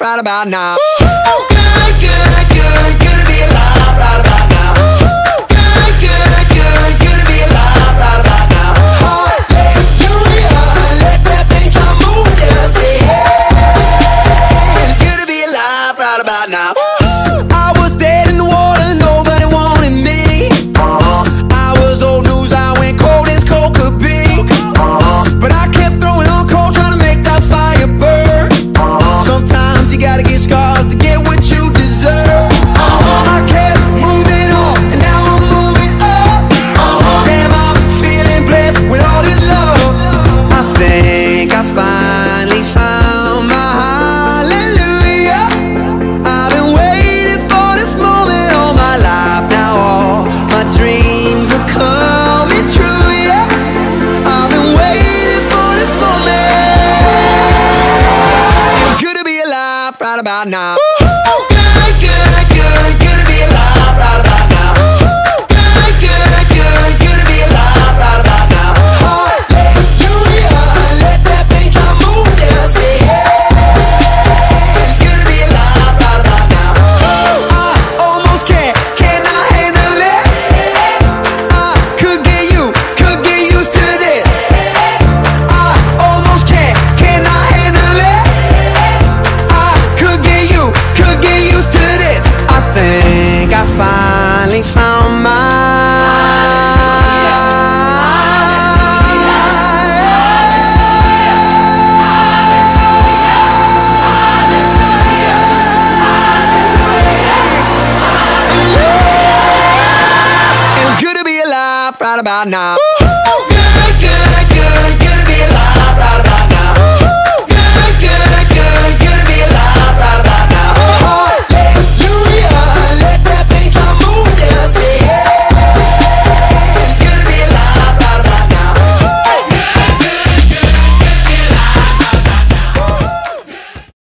right about now. Ooh, good, good, good. right about now. Ooh. right about now. Ooh, good, good, good, good to be alive.